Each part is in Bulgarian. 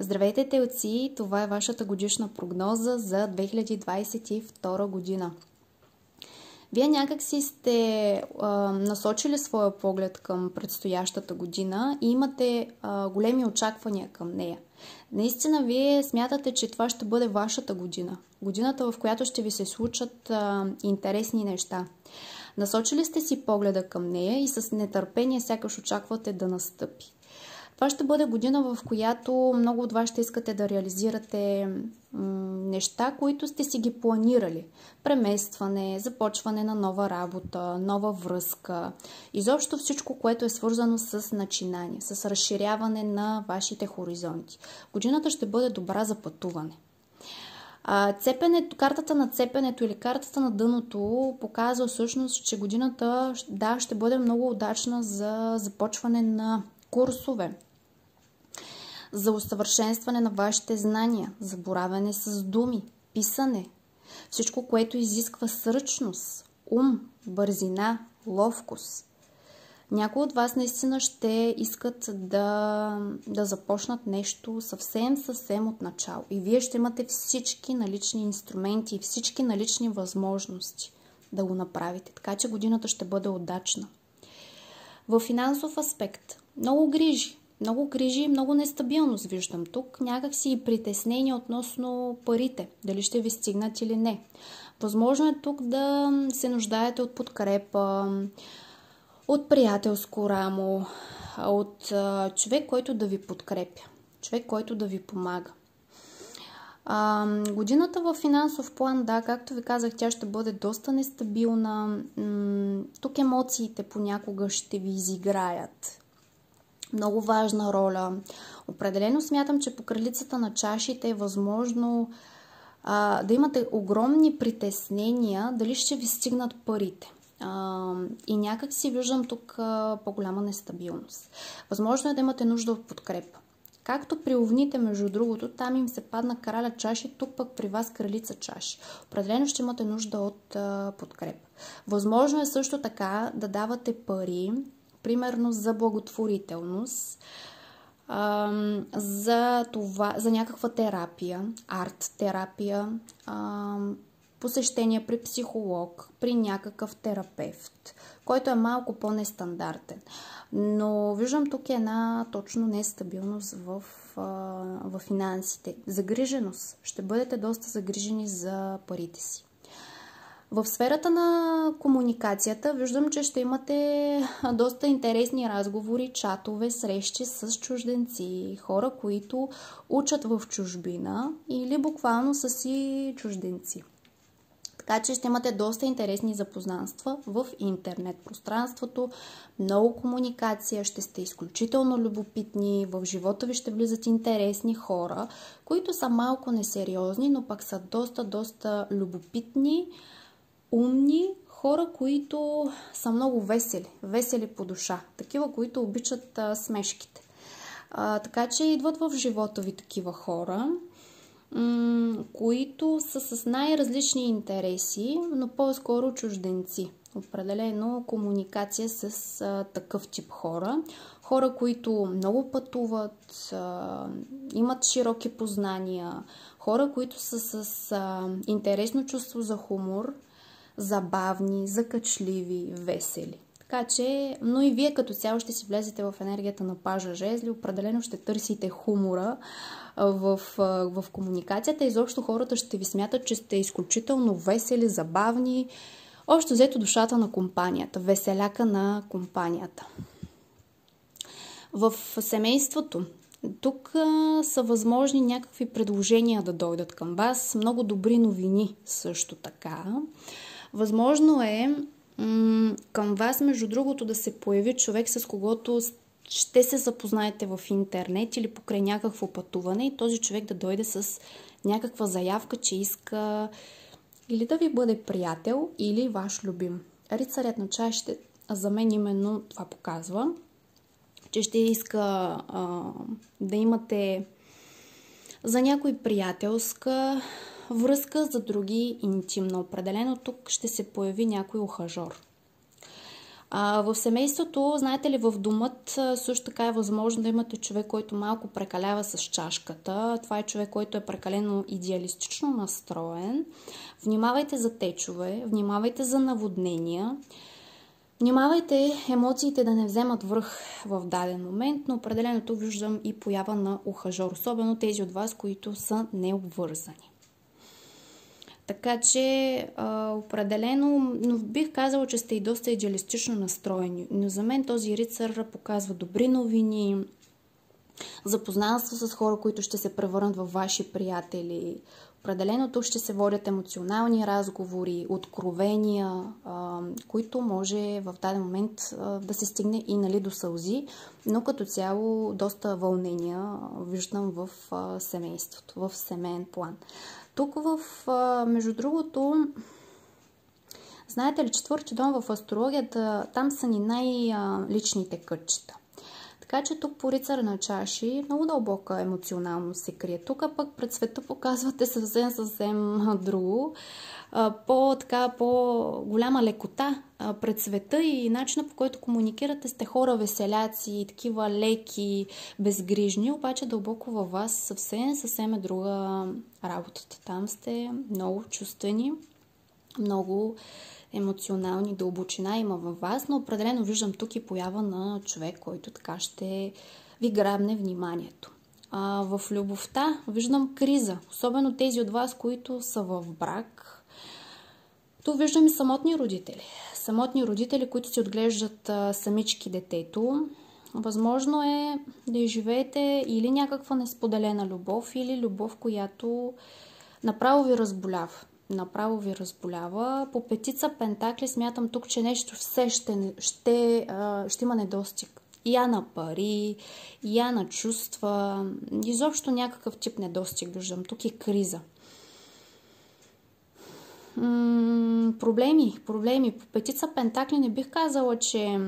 Здравейте, телци! Това е вашата годишна прогноза за 2022 година. Вие някак си сте а, насочили своя поглед към предстоящата година и имате а, големи очаквания към нея. Наистина, вие смятате, че това ще бъде вашата година. Годината, в която ще ви се случат а, интересни неща. Насочили сте си погледа към нея и с нетърпение сякаш очаквате да настъпи. Това ще бъде година, в която много от вас ще искате да реализирате неща, които сте си ги планирали. Преместване, започване на нова работа, нова връзка. Изобщо всичко, което е свързано с начинание, с разширяване на вашите хоризонти. Годината ще бъде добра за пътуване. Цепенето, картата на цепенето или картата на дъното показва всъщност, че годината да, ще бъде много удачна за започване на курсове, за усъвършенстване на вашите знания, за боравене с думи, писане. Всичко, което изисква сръчност, ум, бързина, ловкост. Някои от вас наистина ще искат да, да започнат нещо съвсем, съвсем от начало. И вие ще имате всички налични инструменти и всички налични възможности да го направите. Така че годината ще бъде удачна. В финансов аспект много грижи, много грижи и много нестабилност виждам тук. Някакси и притеснение относно парите. Дали ще ви стигнат или не. Възможно е тук да се нуждаете от подкрепа, от приятелско рамо, от човек, който да ви подкрепя. Човек, който да ви помага. А, годината в финансов план, да, както ви казах, тя ще бъде доста нестабилна. М- тук емоциите понякога ще ви изиграят много важна роля. Определено смятам, че по кралицата на чашите е възможно а, да имате огромни притеснения дали ще ви стигнат парите. А, и някак си виждам тук а, по-голяма нестабилност. Възможно е да имате нужда от подкрепа. Както при овните, между другото, там им се падна краля чаши, тук пък при вас кралица чаши. Определено ще имате нужда от а, подкрепа. Възможно е също така да давате пари примерно за благотворителност, за това, за някаква терапия, арт терапия, посещение при психолог, при някакъв терапевт, който е малко по-нестандартен. Но виждам тук една точно нестабилност в, в финансите. Загриженост. Ще бъдете доста загрижени за парите си. В сферата на комуникацията виждам, че ще имате доста интересни разговори, чатове, срещи с чужденци, хора, които учат в чужбина или буквално са си чужденци. Така че ще имате доста интересни запознанства в интернет пространството, много комуникация, ще сте изключително любопитни, в живота ви ще влизат интересни хора, които са малко несериозни, но пък са доста, доста любопитни, умни хора, които са много весели, весели по душа, такива, които обичат а, смешките. А, така че идват в живота ви такива хора, м- които са с най-различни интереси, но по-скоро чужденци. Определено комуникация с а, такъв тип хора. Хора, които много пътуват, а, имат широки познания, хора, които са с а, интересно чувство за хумор, забавни, закачливи, весели. Така че, но и вие като цяло ще си влезете в енергията на пажа жезли, определено ще търсите хумора в, в комуникацията. Изобщо хората ще ви смятат, че сте изключително весели, забавни. Още взето душата на компанията, веселяка на компанията. В семейството тук а, са възможни някакви предложения да дойдат към вас, много добри новини също така. Възможно е м- към вас, между другото, да се появи човек, с когото ще се запознаете в интернет или покрай някакво пътуване и този човек да дойде с някаква заявка, че иска или да ви бъде приятел, или ваш любим. Рицарят на чашите за мен именно това показва, че ще иска а, да имате за някой приятелска връзка, за други интимно. Определено тук ще се появи някой ухажор. А, в семейството, знаете ли, в домът също така е възможно да имате човек, който малко прекалява с чашката. Това е човек, който е прекалено идеалистично настроен. Внимавайте за течове, внимавайте за наводнения. Внимавайте емоциите да не вземат връх в даден момент, но определено тук виждам и поява на ухажор, особено тези от вас, които са необвързани. Така че а, определено, но бих казала, че сте и доста идеалистично настроени. Но за мен този рицар показва добри новини, запознанство с хора, които ще се превърнат в ваши приятели. Определено тук ще се водят емоционални разговори, откровения, които може в даден момент да се стигне и нали, до сълзи, но като цяло доста вълнения виждам в семейството, в семейен план. Тук в, между другото, знаете ли, четвърти дом в астрологията, там са ни най-личните кътчета. Така че тук по рицар на чаши много дълбока емоционално се крие. Тук пък пред света показвате съвсем, съвсем друго. По-така, по-голяма лекота пред света и начина по който комуникирате сте хора веселяци, такива леки, безгрижни, обаче дълбоко във вас съвсем, съвсем е друга работата. Там сте много чувствени, много емоционални дълбочина има във вас, но определено виждам тук и поява на човек, който така ще ви грабне вниманието. А, в любовта виждам криза, особено тези от вас, които са в брак. Тук виждам и самотни родители. Самотни родители, които си отглеждат а, самички детето. Възможно е да изживеете или някаква несподелена любов, или любов, която направо ви разболява направо ви разболява. По петица Пентакли смятам тук, че нещо все ще, ще, ще има недостиг. Я на пари, я на чувства, изобщо някакъв тип недостиг виждам. Тук е криза. М- проблеми, проблеми. По петица Пентакли не бих казала, че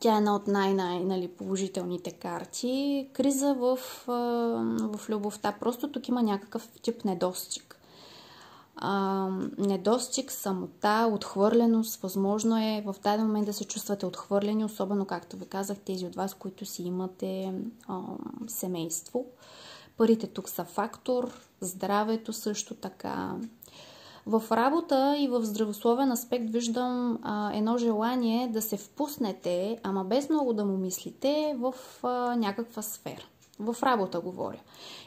тя е една от най-положителните -най- карти. Криза в, в любовта. Просто тук има някакъв тип недостиг а, недостиг, самота, отхвърленост. Възможно е в даден момент да се чувствате отхвърлени, особено както ви казах, тези от вас, които си имате а, семейство. Парите тук са фактор, здравето също така. В работа и в здравословен аспект виждам а, едно желание да се впуснете, ама без много да му мислите, в а, някаква сфера. В работа говоря.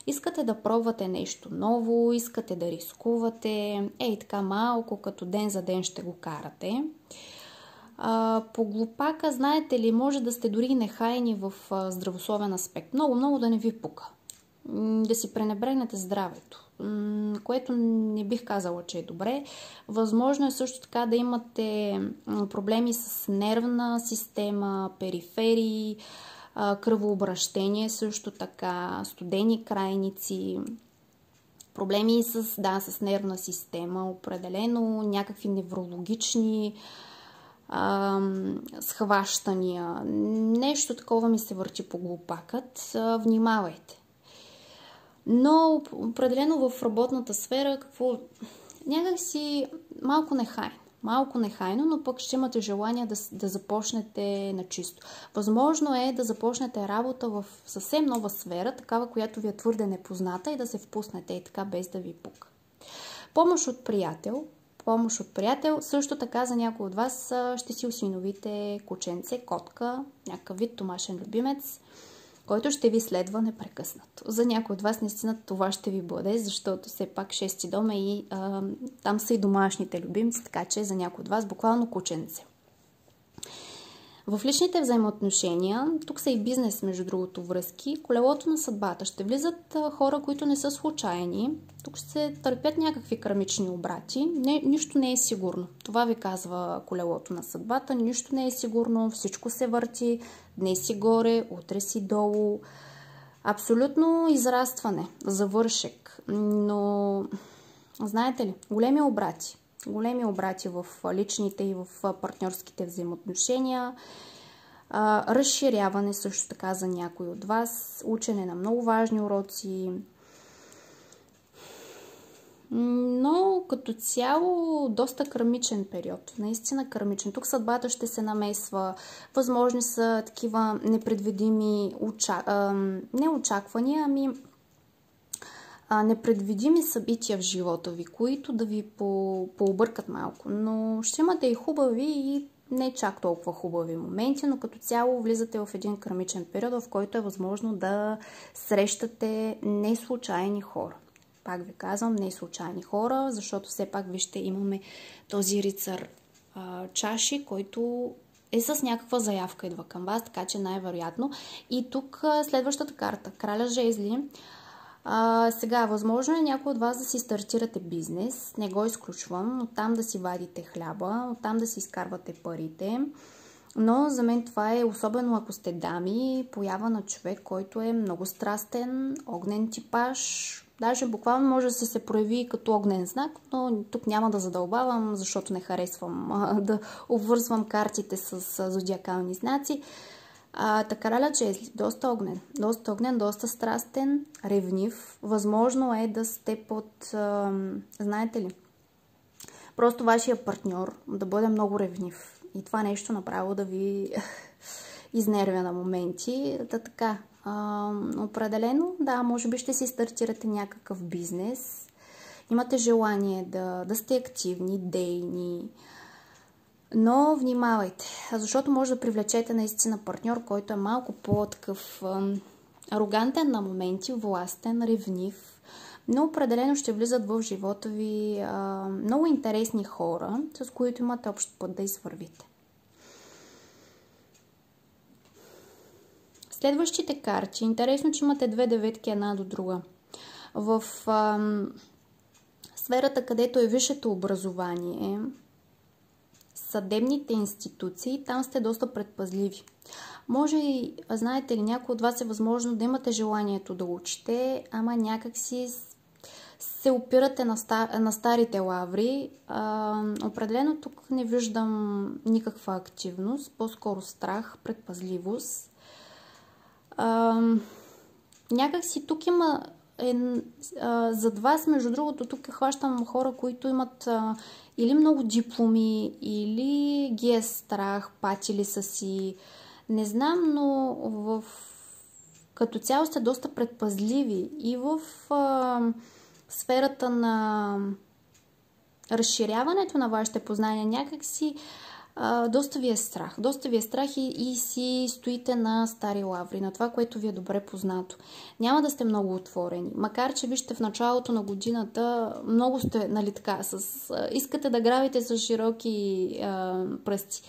Искате да пробвате нещо ново, искате да рискувате, ей така малко, като ден за ден ще го карате. А, по глупака, знаете ли, може да сте дори нехайни в здравословен аспект. Много, много да не ви пука. Да си пренебрегнете здравето, което не бих казала, че е добре. Възможно е също така да имате проблеми с нервна система, периферии, кръвообращение също така, студени крайници, проблеми с, да, с нервна система, определено някакви неврологични схващания. Нещо такова ми се върти по глупакът. Внимавайте. Но определено в работната сфера какво... Някак си малко нехайно малко нехайно, но пък ще имате желание да, да започнете на чисто. Възможно е да започнете работа в съвсем нова сфера, такава, която ви е твърде непозната и да се впуснете и така без да ви пука. Помощ от приятел. Помощ от приятел. Също така за някой от вас ще си осиновите кученце, котка, някакъв вид домашен любимец който ще ви следва непрекъснато. За някой от вас наистина това ще ви бъде, защото все пак шести дом е и а, там са и домашните любимци, така че за някой от вас буквално кученце. В личните взаимоотношения, тук са и бизнес, между другото, връзки, колелото на съдбата. Ще влизат хора, които не са случайни. Тук ще търпят някакви крамични обрати. Не, нищо не е сигурно. Това ви казва колелото на съдбата. Нищо не е сигурно, всичко се върти. Днес си горе, утре си долу. Абсолютно израстване, завършек. Но, знаете ли, големи обрати големи обрати в личните и в партньорските взаимоотношения. Разширяване също така за някой от вас, учене на много важни уроци. Но като цяло доста кърмичен период. Наистина кърмичен. Тук съдбата ще се намесва. Възможни са такива непредвидими оча... не ами непредвидими събития в живота ви, които да ви по... пообъркат малко. Но ще имате и хубави и не чак толкова хубави моменти, но като цяло влизате в един кърмичен период, в който е възможно да срещате не случайни хора. Пак ви казвам, не случайни хора, защото все пак вижте, имаме този рицар а, чаши, който е с някаква заявка идва към вас, така че най-вероятно. И тук следващата карта, краля жезли, а, сега, възможно е някой от вас да си стартирате бизнес, не го изключвам, там да си вадите хляба, там да си изкарвате парите. Но за мен това е, особено ако сте дами, поява на човек, който е много страстен, огнен типаж. Даже буквално може да се, се прояви като огнен знак, но тук няма да задълбавам, защото не харесвам а, да обвързвам картите с а, зодиакални знаци. А, така че е доста огнен. Доста огнен, доста страстен, ревнив. Възможно е да сте под... А, знаете ли? Просто вашия партньор да бъде много ревнив. И това нещо направо да ви изнервя на моменти. Да така. А, определено, да, може би ще си стартирате някакъв бизнес. Имате желание да, да сте активни, дейни, но внимавайте, защото може да привлечете наистина партньор, който е малко по-такъв арогантен на моменти, властен, ревнив, но определено ще влизат в живота ви а, много интересни хора, с които имате общ път да извървите. Следващите карти. Интересно, че имате две деветки една до друга. В а, сферата, където е висшето образование, съдебните институции, там сте доста предпазливи. Може и, знаете ли, някой от вас е възможно да имате желанието да учите, ама някак си се опирате на, стар, на старите лаври. А, определено тук не виждам никаква активност, по-скоро страх, предпазливост. А, някак си тук има е, а, зад вас, между другото, тук хващам хора, които имат а, или много дипломи, или ги е страх, патили са си. Не знам, но в... като цяло сте доста предпазливи и в а, сферата на разширяването на вашите познания някак си а, доста ви е страх. Доста ви е страх и, и си стоите на стари лаври, на това, което ви е добре познато. Няма да сте много отворени. Макар, че вижте в началото на годината много сте, нали така, с, а, искате да грабите с широки а, пръсти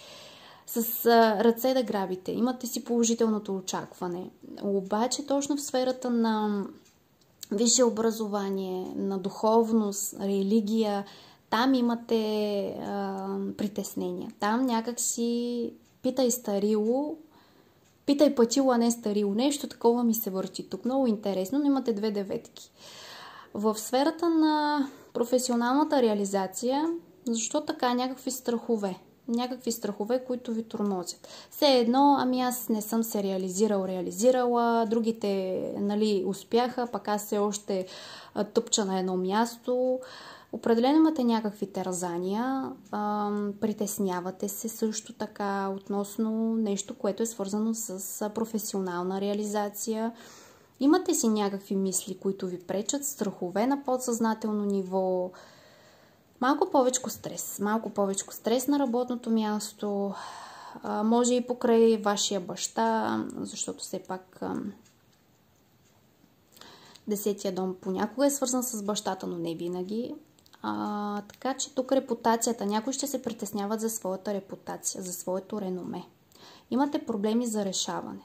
с а, ръце да грабите. Имате си положителното очакване. Обаче точно в сферата на висше образование, на духовност, религия, там имате а, притеснения. Там някак си питай старило, питай пътило, а не старило. Нещо такова ми се върти тук. Много интересно, но имате две деветки. В сферата на професионалната реализация, защо така някакви страхове? Някакви страхове, които ви тормозят. Все едно, ами аз не съм се реализирал, реализирала, другите нали, успяха, пък аз все още тъпча на едно място. Определено имате някакви тързания, притеснявате се също така относно нещо, което е свързано с професионална реализация. Имате си някакви мисли, които ви пречат, страхове на подсъзнателно ниво, малко повече стрес, малко повече стрес на работното място, може и покрай вашия баща, защото все пак десетия дом понякога е свързан с бащата, но не винаги. А, така че тук репутацията. Някои ще се притесняват за своята репутация, за своето реноме. Имате проблеми за решаване.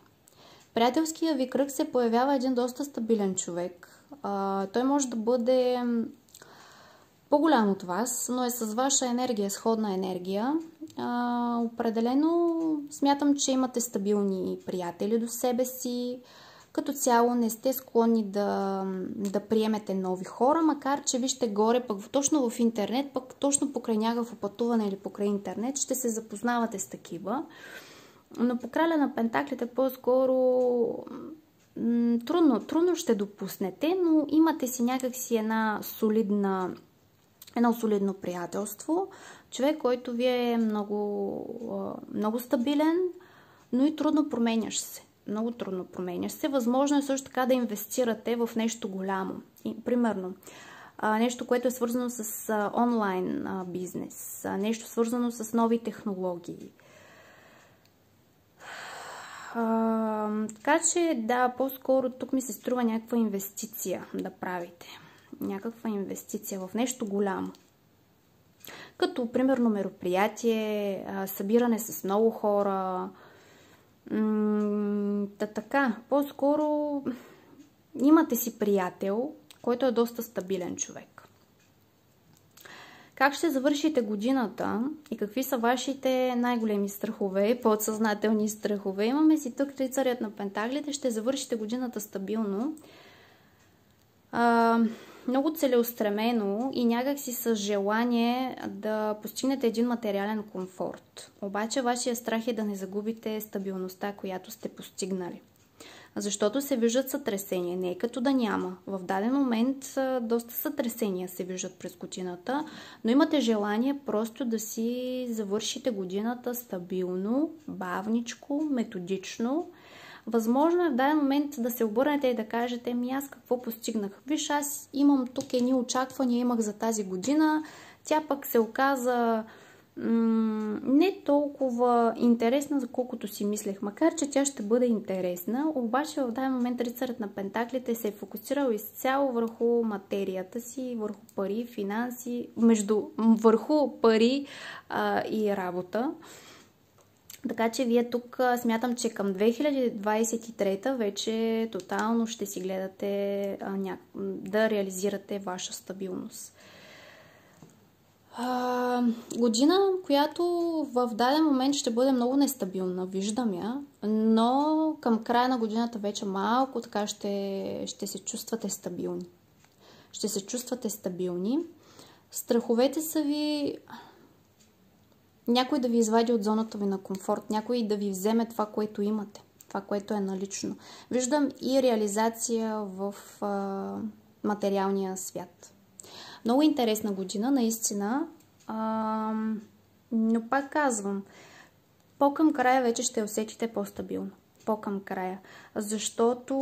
Приятелския ви кръг се появява един доста стабилен човек. А, той може да бъде по-голям от вас, но е с ваша енергия, сходна енергия. А, определено смятам, че имате стабилни приятели до себе си като цяло не сте склонни да, да приемете нови хора, макар че вижте горе, пък точно в интернет, пък точно покрай някакво пътуване или покрай интернет, ще се запознавате с такива. Но по краля на пентаклите по-скоро трудно, трудно ще допуснете, но имате си някакси една солидна, едно солидно приятелство. Човек, който ви е много, много стабилен, но и трудно променяш се. Много трудно променяш се. Възможно е също така да инвестирате в нещо голямо. И, примерно, нещо, което е свързано с онлайн бизнес, нещо свързано с нови технологии. Така че, да, по-скоро тук ми се струва някаква инвестиция да правите. Някаква инвестиция в нещо голямо. Като, примерно, мероприятие, събиране с много хора. Та така, по-скоро имате си приятел, който е доста стабилен човек. Как ще завършите годината и какви са вашите най-големи страхове, подсъзнателни страхове? Имаме си тук рицарят на пентаглите. Ще завършите годината стабилно, а, много целеустремено и някакси с желание да постигнете един материален комфорт. Обаче вашия страх е да не загубите стабилността, която сте постигнали защото се виждат сътресения. Не е като да няма. В даден момент доста сътресения се виждат през годината, но имате желание просто да си завършите годината стабилно, бавничко, методично. Възможно е в даден момент да се обърнете и да кажете, ми аз какво постигнах. Виж, аз имам тук едни очаквания, имах за тази година, тя пък се оказа не толкова интересна, за колкото си мислех. Макар, че тя ще бъде интересна, обаче в даден момент рицарът на пентаклите се е фокусирал изцяло върху материята си, върху пари, финанси, между, върху пари а, и работа. Така че вие тук смятам, че към 2023 вече тотално ще си гледате а, ня... да реализирате ваша стабилност. А, година, която в даден момент ще бъде много нестабилна, виждам я, но към края на годината вече малко така ще, ще се чувствате стабилни. Ще се чувствате стабилни. Страховете са ви някой да ви извади от зоната ви на комфорт, някой да ви вземе това, което имате, това, което е налично. Виждам и реализация в а, материалния свят. Много интересна година, наистина. А, но пак казвам, по-към края вече ще усетите по-стабилно. По-към края. Защото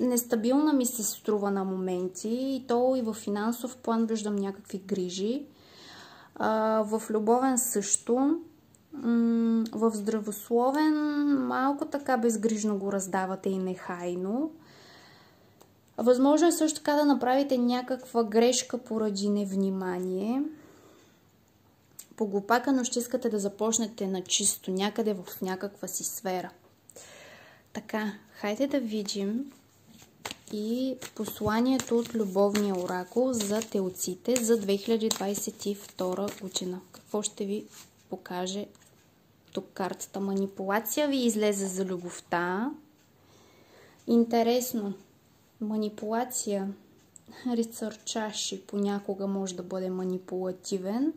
нестабилна ми се струва на моменти и то и в финансов план виждам някакви грижи. В любовен също. В здравословен малко така безгрижно го раздавате и нехайно. Възможно е също така да направите някаква грешка поради невнимание. По глупака, но ще искате да започнете на чисто, някъде в някаква си сфера. Така, хайде да видим и посланието от Любовния оракул за телците за 2022 година. Какво ще ви покаже тук картата? Манипулация ви излезе за любовта. Интересно манипулация. Рицар чаши понякога може да бъде манипулативен.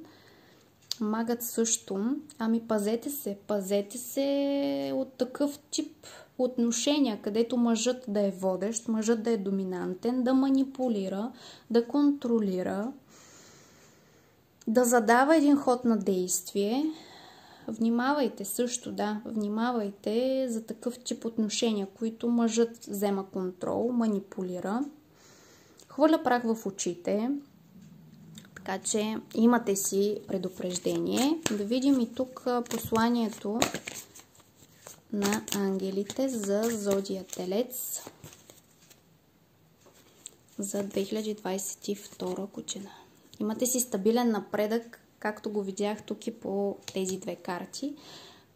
Магът също. Ами пазете се, пазете се от такъв тип отношения, където мъжът да е водещ, мъжът да е доминантен, да манипулира, да контролира, да задава един ход на действие, Внимавайте също, да, внимавайте за такъв тип отношения, които мъжът взема контрол, манипулира, хвърля прах в очите, така че имате си предупреждение. Да видим и тук посланието на ангелите за Зодия Телец за 2022 година. Имате си стабилен напредък както го видях тук и по тези две карти.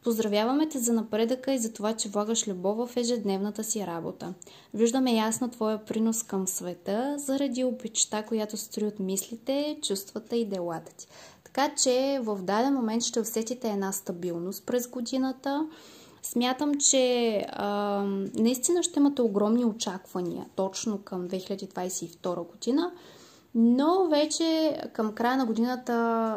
Поздравяваме те за напредъка и за това, че влагаш любов в ежедневната си работа. Виждаме ясно твоя принос към света, заради обичта, която строи от мислите, чувствата и делата ти. Така че в даден момент ще усетите една стабилност през годината. Смятам, че а, наистина ще имате огромни очаквания точно към 2022 година. Но вече към края на годината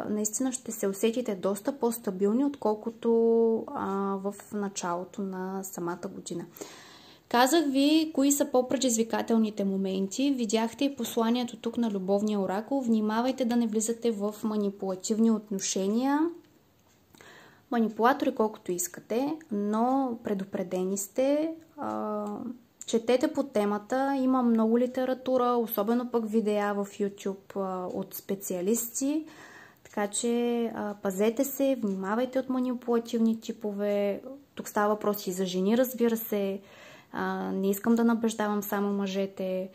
наистина ще се усетите доста по-стабилни, отколкото а, в началото на самата година. Казах ви кои са по-предизвикателните моменти. Видяхте и посланието тук на любовния оракул. Внимавайте да не влизате в манипулативни отношения. Манипулатори колкото искате, но предупредени сте. Четете по темата. Има много литература, особено пък видеа в YouTube от специалисти. Така че пазете се, внимавайте от манипулативни типове. Тук става въпрос и за жени, разбира се. А, не искам да набеждавам само мъжете.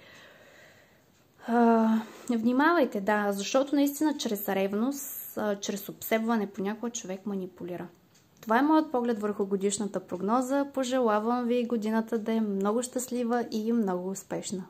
А, внимавайте, да, защото наистина чрез ревност, чрез обсебване понякога човек манипулира. Това е моят поглед върху годишната прогноза. Пожелавам ви годината да е много щастлива и много успешна.